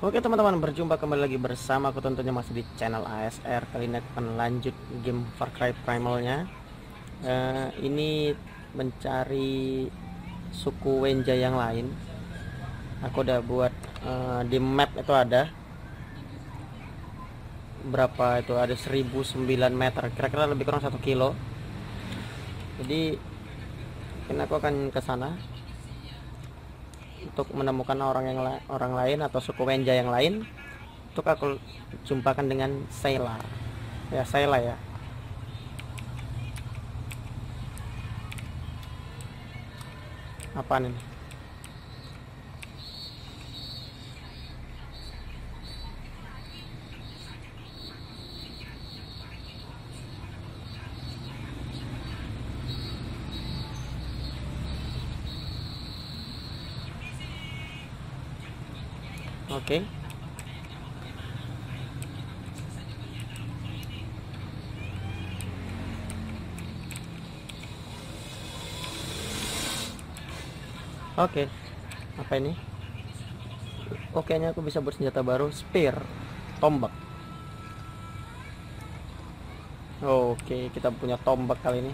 Oke teman-teman berjumpa kembali lagi bersama aku tentunya masih di channel ASR Kali ini akan lanjut game Far Cry Primalnya. Uh, Ini mencari suku Wenja yang lain. Aku udah buat uh, di map itu ada. Berapa itu? Ada 1009 meter. Kira-kira lebih kurang 1 kilo. Jadi Mungkin aku akan ke sana untuk menemukan orang yang la orang lain atau suku Wenja yang lain untuk aku jumpakan dengan Saila. Ya Saila ya. Apa nih oke okay. oke. Apa ini? Oke nya aku bisa bersenjata baru. Spear. Tombak. Oke kita punya tombak kali ini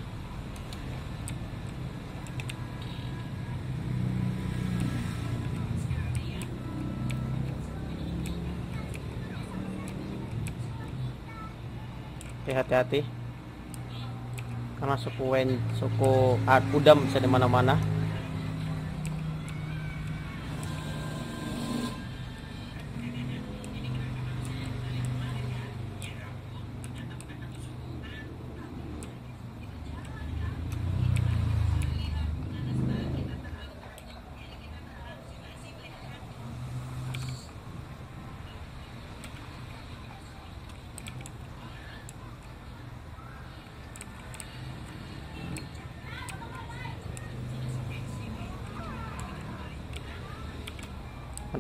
Oke hati-hati. Karena suku Wen suku Udam bisa di mana-mana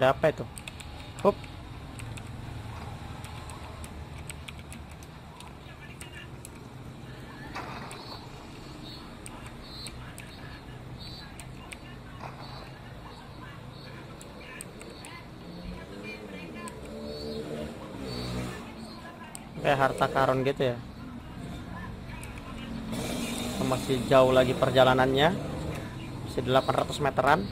Ada apa itu? Hop. Kayak harta karun gitu ya. Masih jauh lagi perjalanannya. Masih 800 meteran.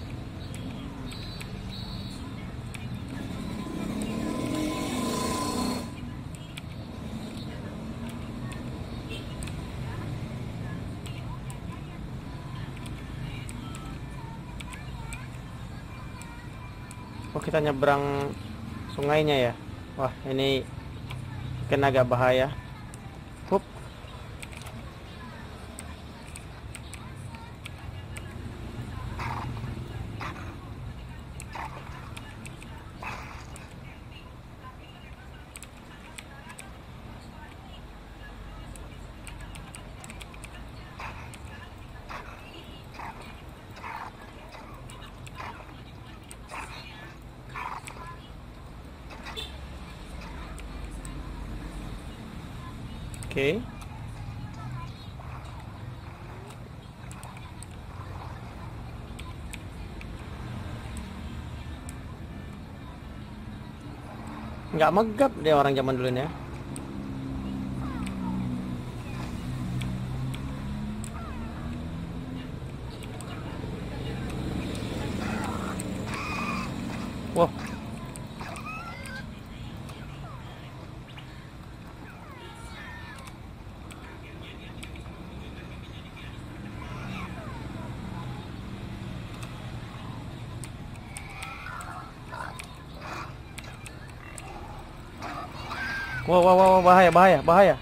Kita nyebrang sungainya ya. Wah ini mungkin agak bahaya Hup. Oke. Okay. Nggak megap dia orang zaman dulu ya. Wow, Wow, wow, wow, bahaya, bahaya, bahaya.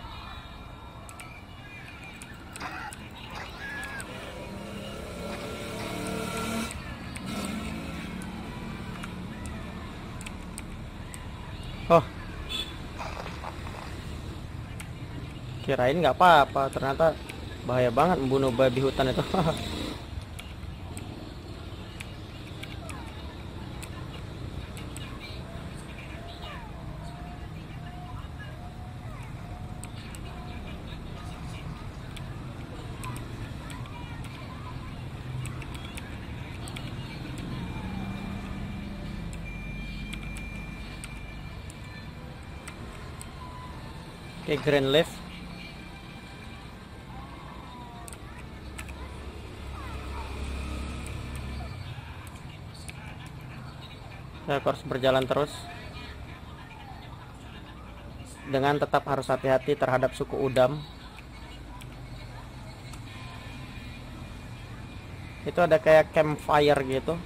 Oh. Kirain nggak apa-apa, ternyata bahaya banget membunuh babi hutan itu. Green leaf. Saya harus berjalan terus. Dengan tetap harus hati-hati terhadap suku udam. Itu ada kayak campfire gitu.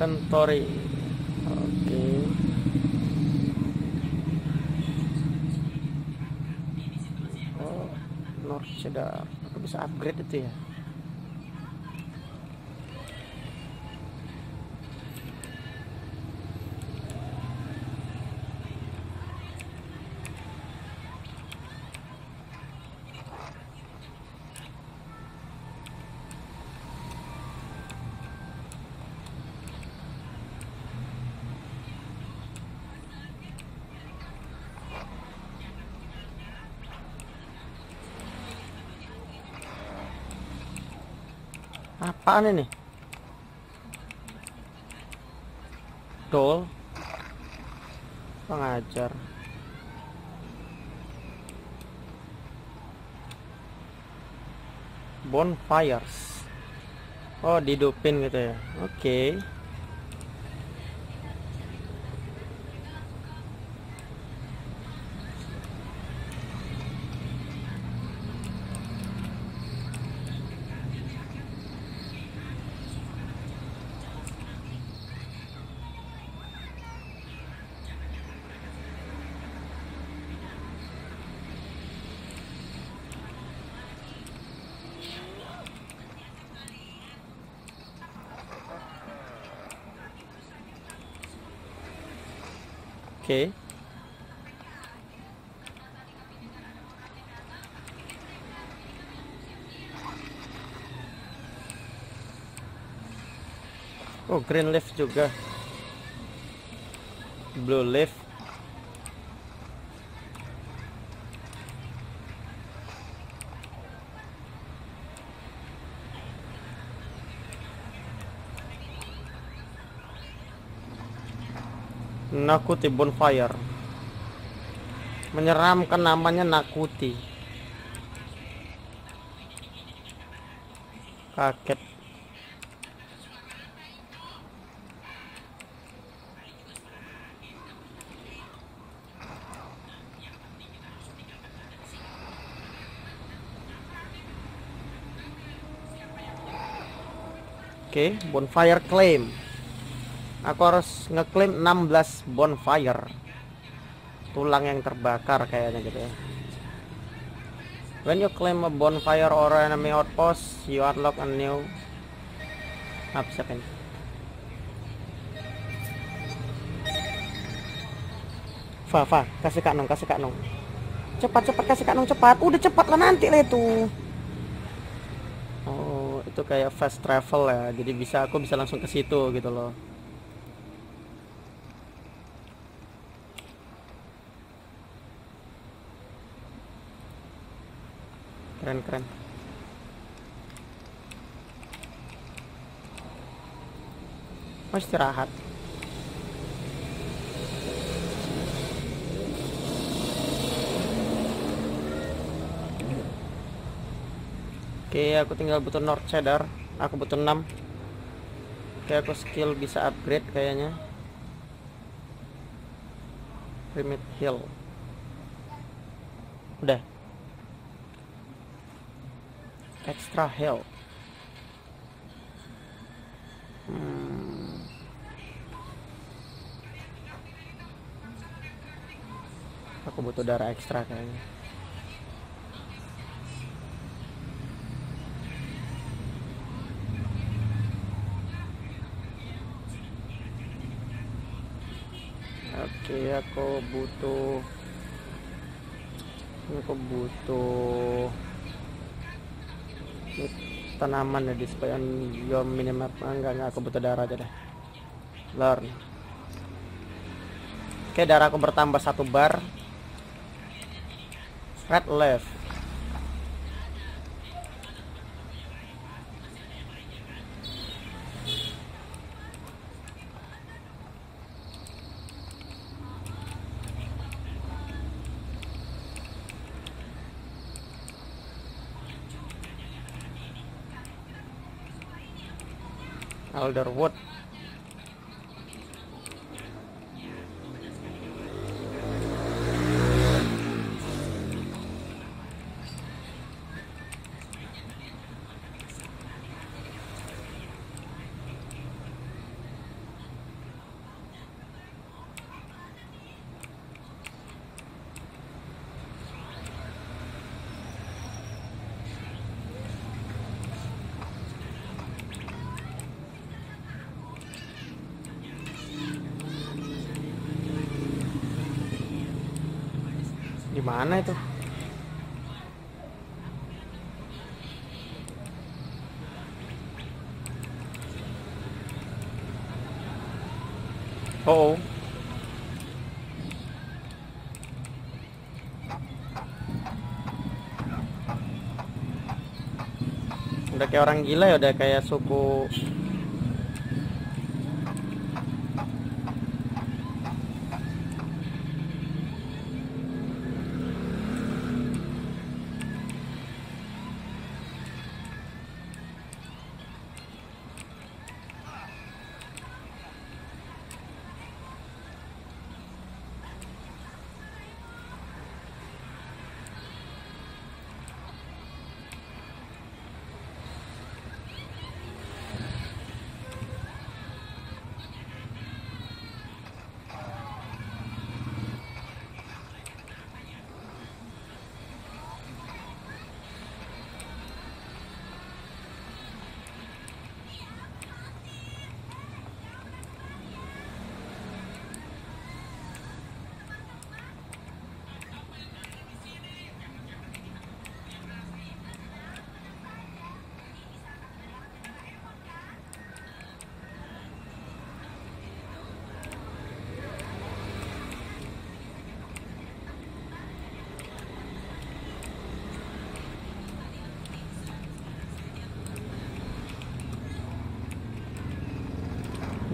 Inventory oke. Okay. oh North Cedar bisa upgrade itu ya Apaan ini? Dol. Pengajar. Bonfires. Oh, didupin gitu ya. Oke. Okay. Oke. Oh, green leaf juga. Blue leaf. Nakuti Bonfire. Menyeramkan namanya Nakuti. Kaget. Oke, okay, bonfire claim aku harus ngeklaim 16 bonfire. Tulang yang terbakar kayaknya gitu ya. When you claim a bonfire or enemy outpost you unlock a new. Apa second Fa, Fa, kasih kak Nong, kasih kak Nong Cepat, cepat, kasih kak Nong, cepat. Udah cepat lah nanti lah itu. Oh, itu kayak fast travel ya. Jadi bisa, aku bisa langsung ke situ gitu loh keren. Keren mau istirahat. Oke aku tinggal butuh North Cedar. Aku butuh 6 Oke aku skill bisa upgrade kayaknya. Primit Hill. Udah extra health hmm. aku butuh darah ekstra kayaknya oke aku butuh aku butuh tanaman ya, di supaya yo minimal ah, enggak enggak aku butuh darah aja deh. Learn oke darah aku bertambah satu bar. Red left. Alderwood di mana itu oh, oh. udah kayak orang gila ya udah kayak suku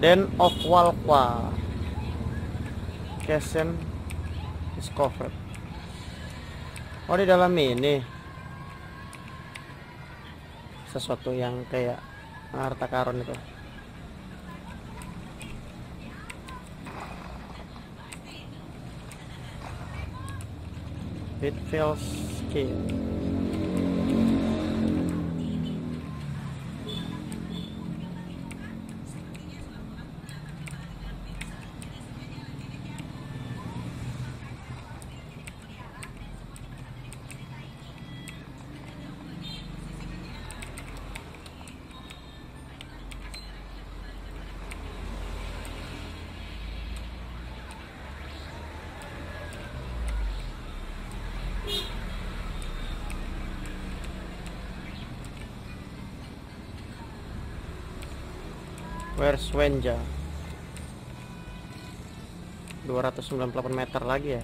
Den of Walqua. Castle discovered Oh di dalam ini. Sesuatu yang kayak harta karun itu. Pitfalls Cave Where's Wenja 298 meter lagi ya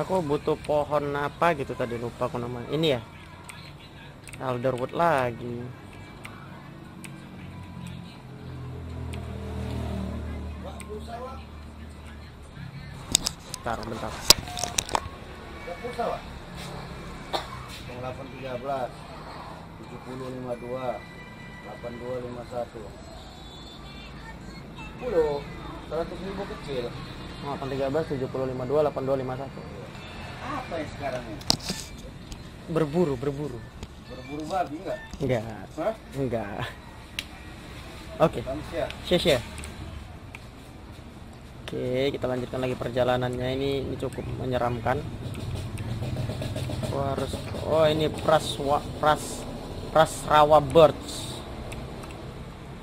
Aku butuh pohon apa gitu tadi lupa aku namanya. Ini ya. Alderwood lagi. Bentar, bentar. pulsa pak 0813 7052 8251 Puluh 100 ribu kecil 813 7052 8251. Apa yang sekarang ini? Berburu, berburu. Berburu babi enggak? Enggak, Hah? enggak. Oke, Manusia share Oke, kita lanjutkan lagi perjalanannya. Ini, ini cukup menyeramkan. Oh, harus Oh, ini Praswa Pras Prasrawa Birds.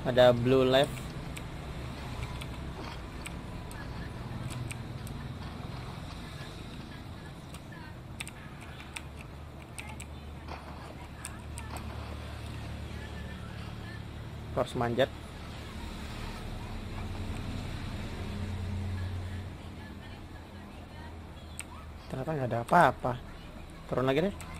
Ada blue left. Harus manjat. Ternyata nggak ada apa-apa. Turun lagi deh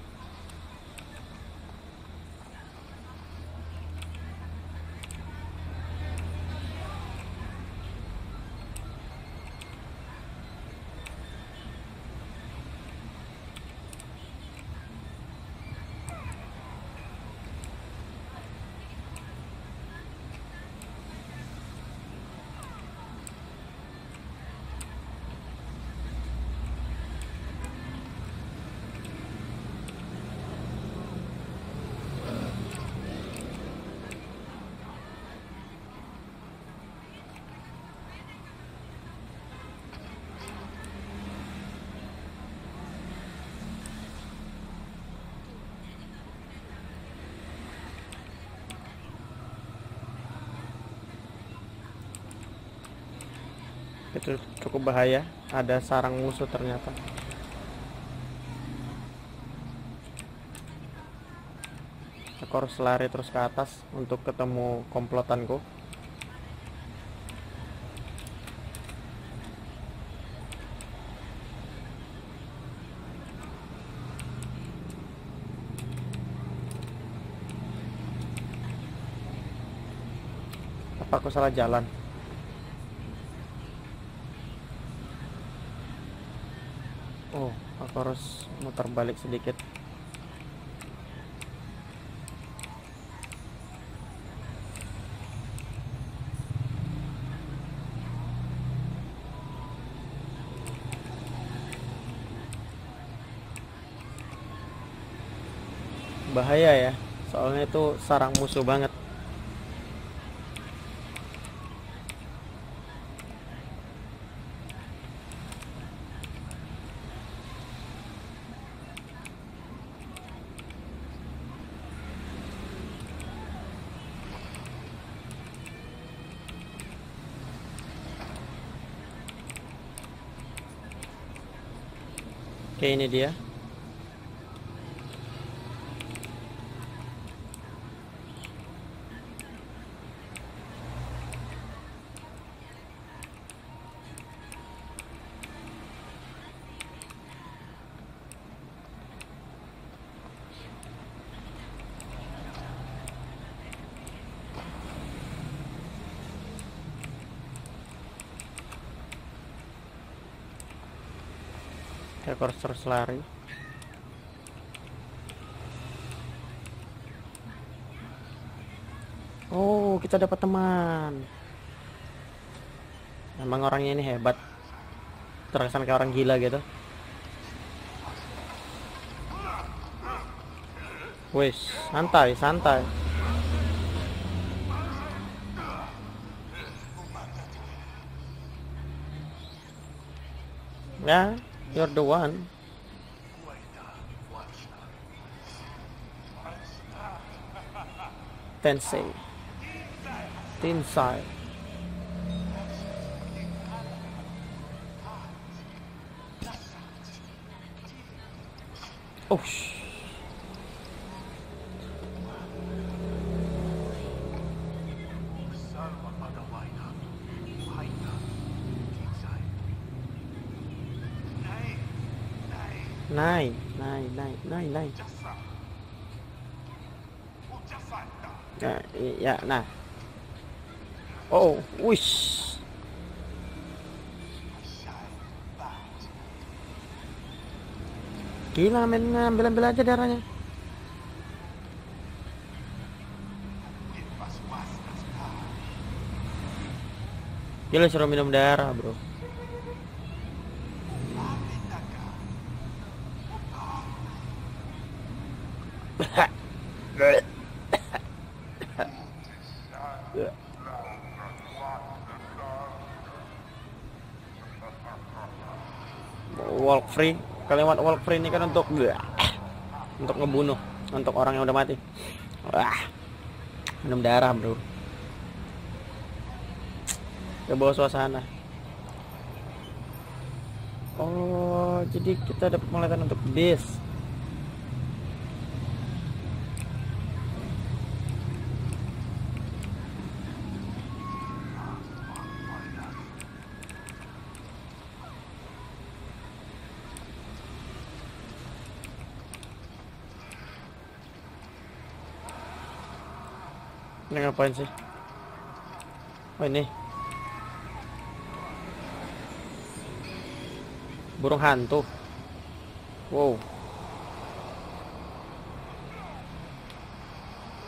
itu cukup bahaya. Ada sarang musuh ternyata. Aku harus lari terus ke atas untuk ketemu komplotanku. Apa aku salah jalan Oh, harus muter balik sedikit. Bahaya ya, soalnya itu sarang musuh banget. Oke, ini dia. Terus lari. Oh, kita dapat teman. Emang orangnya ini hebat. Terkesan kayak orang gila gitu. Wis, santai, santai. Ya, you're the one. Tensei. Tensai. Oh, sh- Nai, nai, nai, nai, nai. Ya, i- ya, nah. Oh, wish. Gila men ambil-ambil aja darahnya. Gila suruh minum darah, Bro. walk free. Kalimat walk free ini kan untuk untuk ngebunuh untuk orang yang udah mati. Wah minum darah bro. Ke bawah suasana. Oh jadi kita dapat penglihatan untuk bis Ini ngapain sih? Oh ini. Burung hantu. Wow.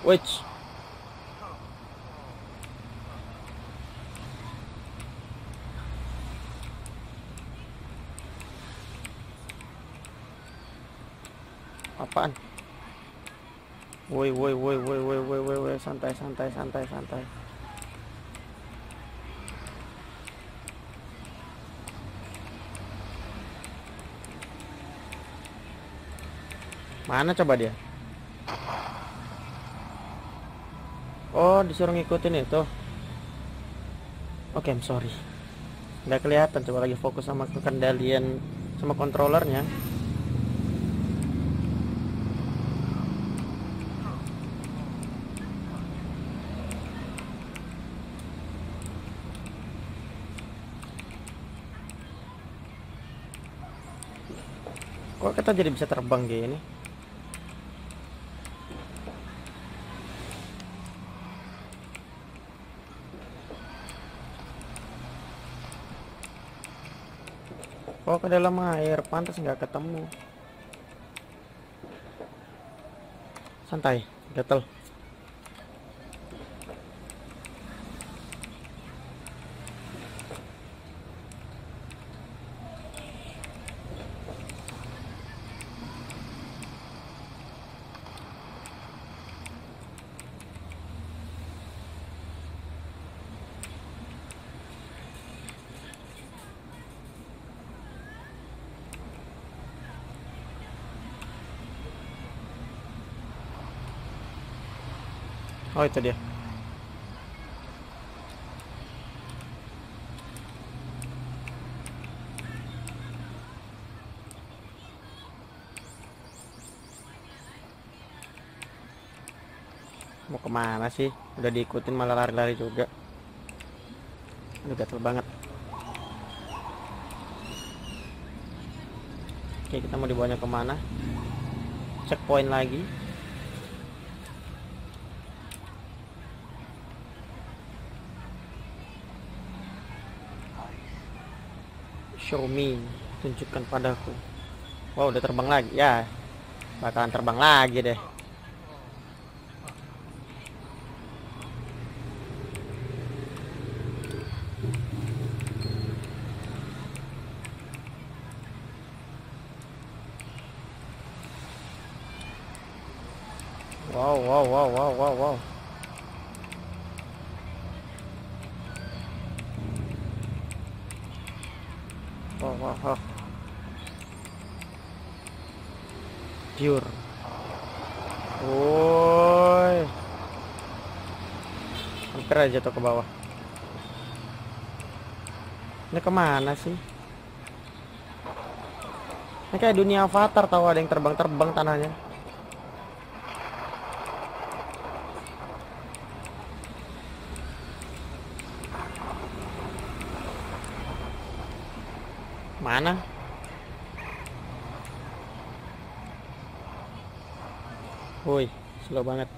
Which? Apaan? Woi woi woi woi woi woi woi woi santai santai santai santai. Mana coba dia? Oh, disuruh ngikutin itu. Oke, I'm sorry. Nggak kelihatan, coba lagi fokus sama kendalian sama kontrolernya. Kok kita jadi bisa terbang gini? Oh ke dalam air, pantas nggak ketemu. Santai, gatel. Oh itu dia. Mau ke mana sih? Udah diikutin malah lari-lari juga. Aduh gatel banget. Oke kita mau dibawanya ke mana? Checkpoint lagi. Show tunjukkan padaku. Wow, udah terbang lagi. Ya, bakalan terbang lagi deh. Wow, wow, wow, wow, wow, wow. Wow, wow, wow. Pure. Woi. Aja jatuh ke bawah. Ini ke mana sih? Ini kayak dunia avatar tahu ada yang terbang-terbang tanahnya. Mana? Woi, slow banget.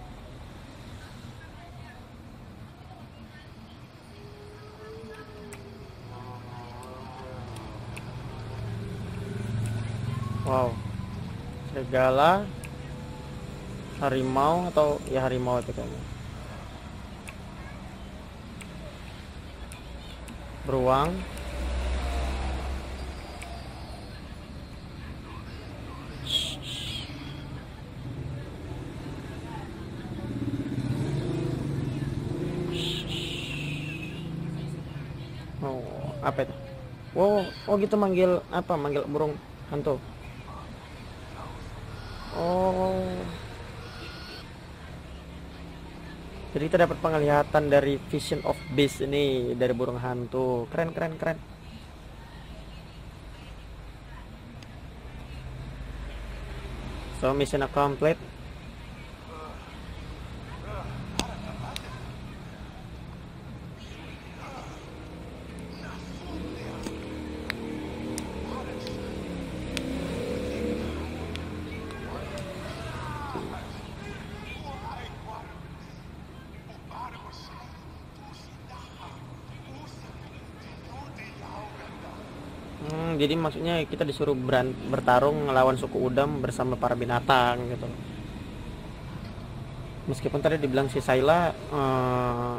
Wow. Serigala harimau atau ya harimau itu kayaknya. Beruang Oh, apa itu? Wow, oh gitu manggil apa? Manggil burung hantu. Oh. Jadi kita dapat penglihatan dari vision of beast ini dari burung hantu. Keren keren keren. So mission accomplished. Jadi maksudnya kita disuruh beran- bertarung melawan suku udam bersama para binatang gitu. Meskipun tadi dibilang si Sayla eh,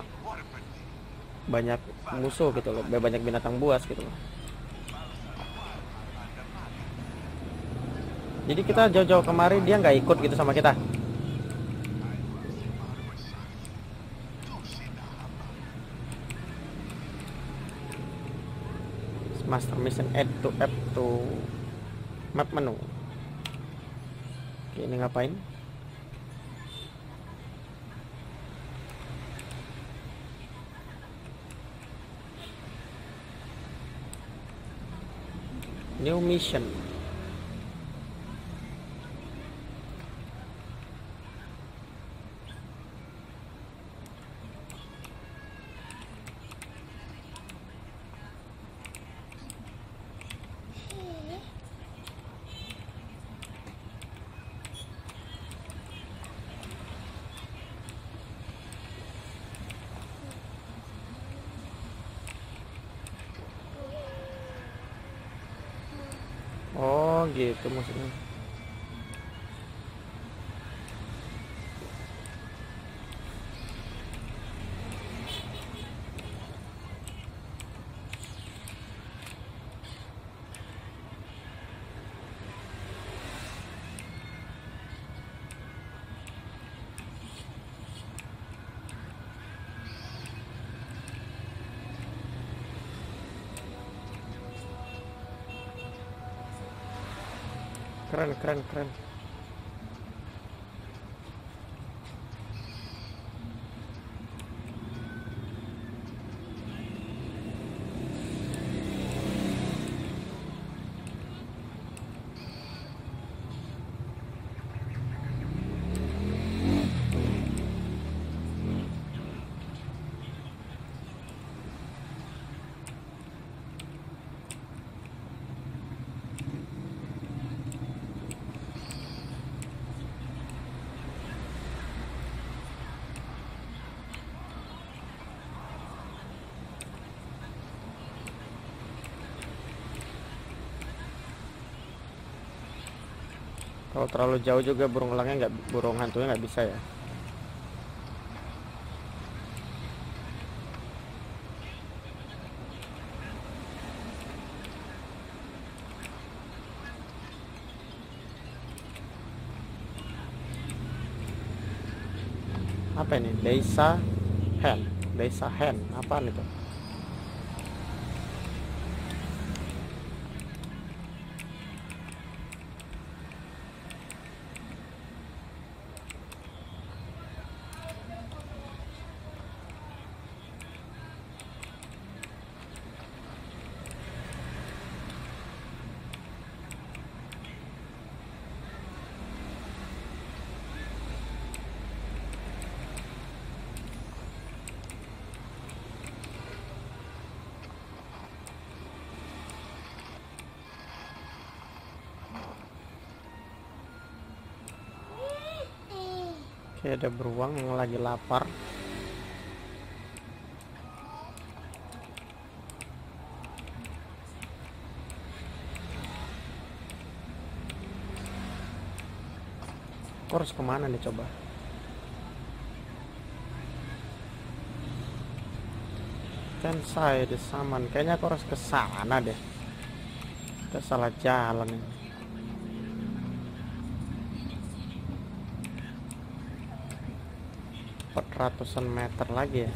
banyak musuh gitu loh banyak binatang buas gitu loh. Jadi kita jauh-jauh kemari dia nggak ikut gitu sama kita master mission add to app to map menu. Oke ini ngapain? New mission gitu maksudnya keren keren keren terlalu jauh juga burung elangnya nggak burung hantunya nggak bisa ya. Apa ini? Desa hen. Desa hen. Apaan itu Ada beruang yang lagi lapar. Aku harus ke mana nih coba? Tensai di Saman Kayaknya aku harus ke sana deh. Kita salah jalan ini ratusan meter lagi ya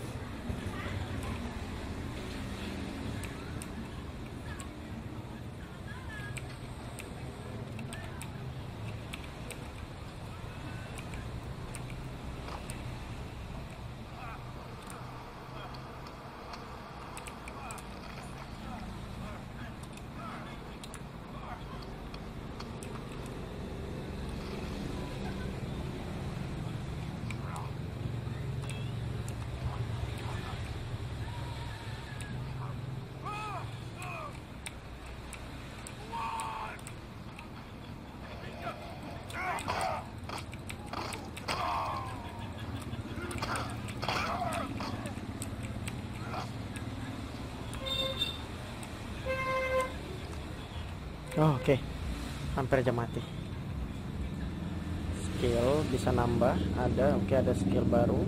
Hampir aja mati. Skill bisa nambah, ada. Oke, ada skill baru.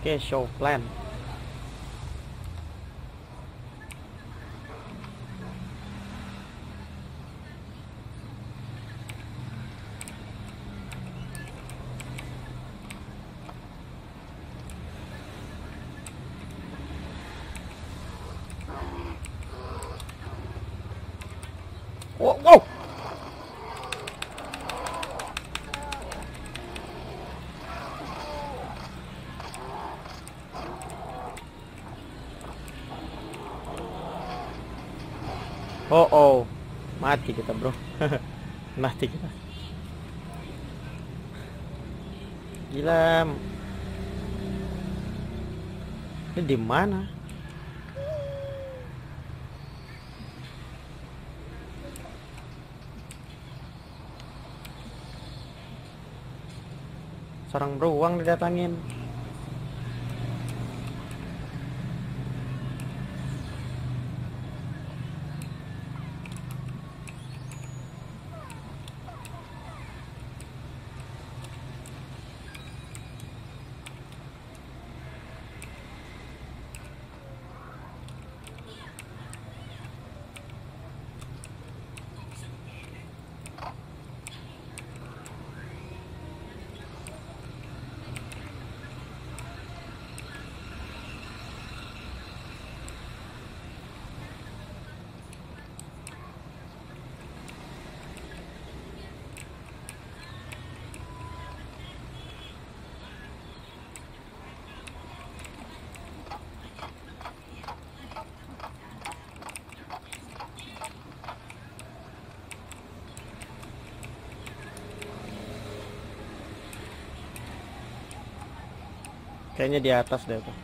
Oke, show plan. Di mana? Seorang beruang didatangin. Kayaknya di atas deh tuh.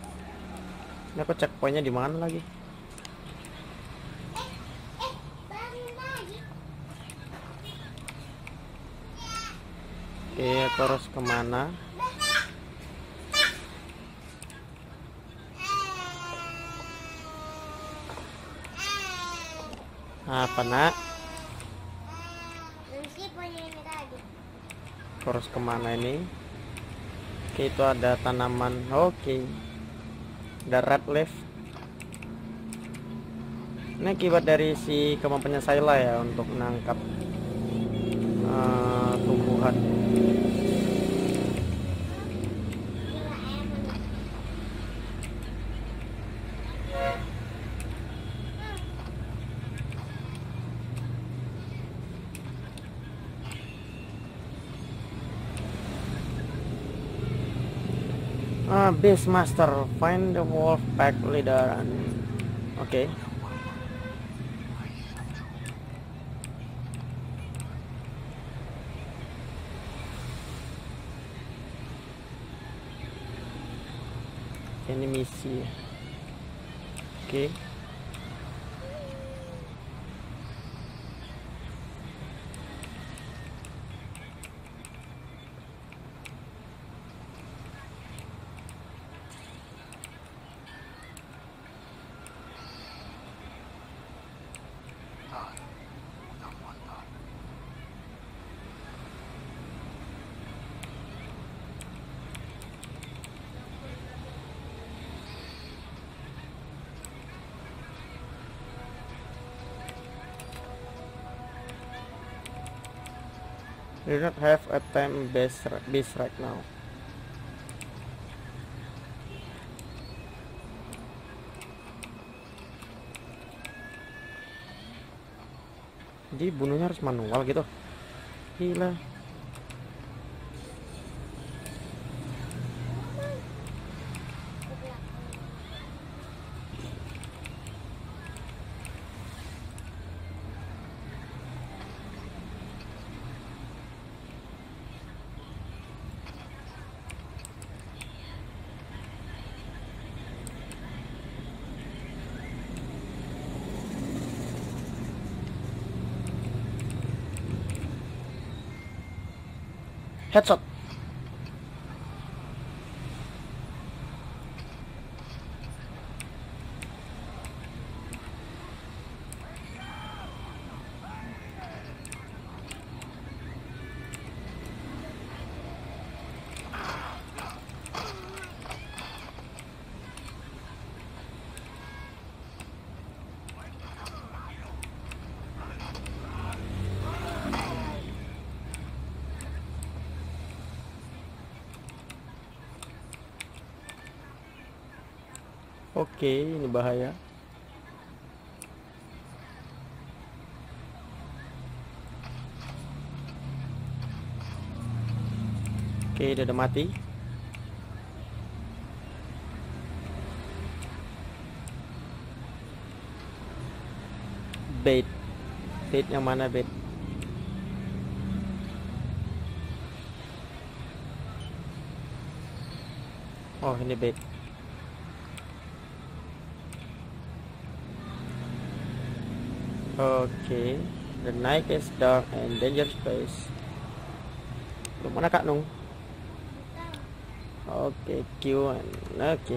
Ini aku checkpointnya di mana lagi? Oke, terus ke mana? Apa nak? Terus ke mana ini? Oke, itu ada tanaman. Oke. Ada red leaf. Ini akibat dari si kemampuannya Sayla ya untuk menangkap eh, tumbuhan. Ah, Beastmaster, find the wolf pack leader. and- Oke. Ini misi. Oke. We do not have a time base base right now. Jadi bunuhnya harus manual gitu. Gila. Headshot Oke, ini bahaya. Oke, dia udah mati. Bait. Bait yang mana bait? Oh, ini bait. Okay, the night is dark and dangerous space. Lu mana kak Nung? Oke, Q1. Oke.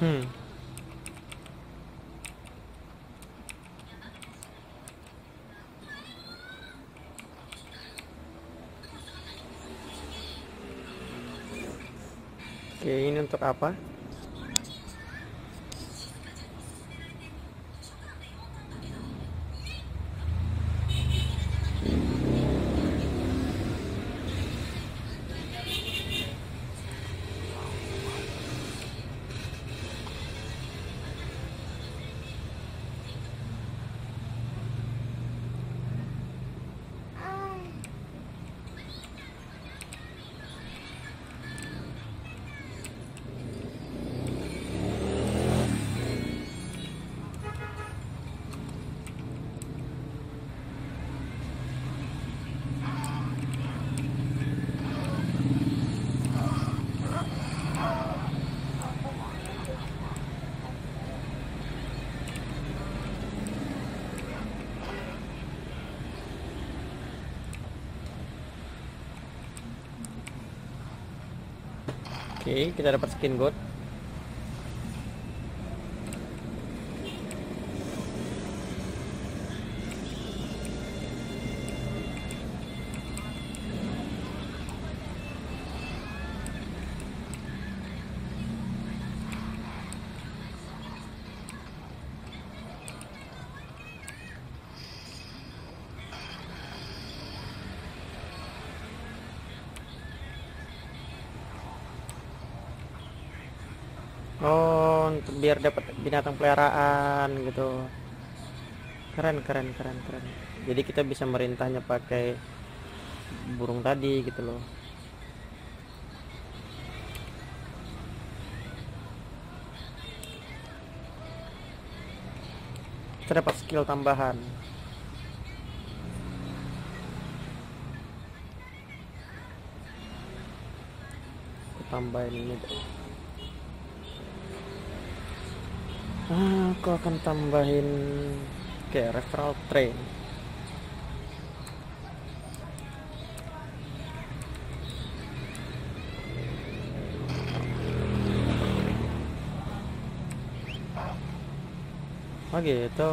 Hmm. Oke, ini untuk apa? Oke, kita dapat skin god. Oh, untuk biar dapat binatang peliharaan gitu. Keren, keren, keren, keren. Jadi kita bisa merintahnya pakai burung tadi gitu loh. Kita dapat skill tambahan. Tambahin ini deh. Ah, aku akan tambahin kayak referral train. Oh gitu.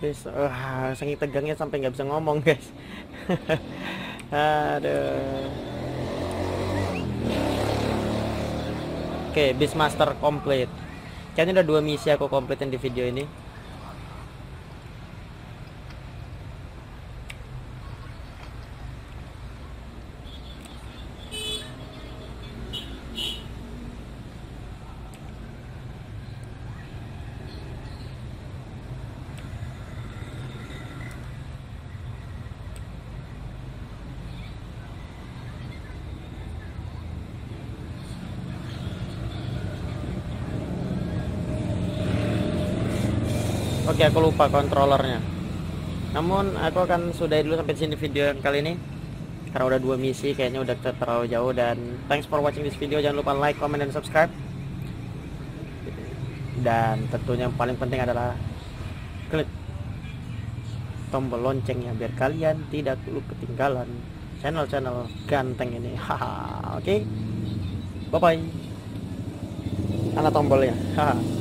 Bis wah saking tegangnya sampai nggak bisa ngomong guys. Aduh. Oke bis master complete. Kayaknya udah dua misi aku completein di video ini Oke, aku lupa kontrolernya. Namun aku akan sudahi dulu sampai sini video yang kali ini. Karena udah dua misi, kayaknya udah terlalu jauh dan thanks for watching this video. Jangan lupa like, comment, dan subscribe. Dan tentunya yang paling penting adalah klik tombol loncengnya biar kalian tidak dulu ketinggalan channel-channel ganteng ini. Haha, oke. Bye bye. Mana tombolnya? Haha.